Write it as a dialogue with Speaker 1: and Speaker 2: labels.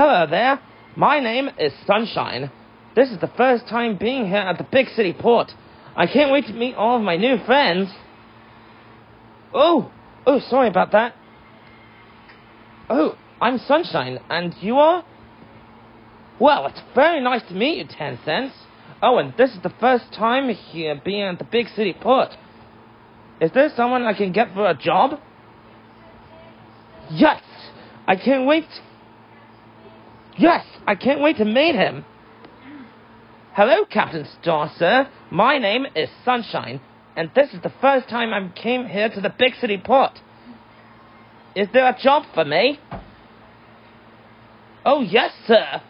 Speaker 1: Hello there. My name is Sunshine. This is the first time being here at the big city port. I can't wait to meet all of my new friends. Oh, oh, sorry about that. Oh, I'm Sunshine, and you are? Well, it's very nice to meet you, Ten Cents. Oh, and this is the first time here being at the big city port. Is there someone I can get for a job? Yes! I can't wait. Yes, I can't wait to meet him. Hello, Captain Star, sir. My name is Sunshine, and this is the first time I came here to the big city port. Is there a job for me? Oh, yes, sir.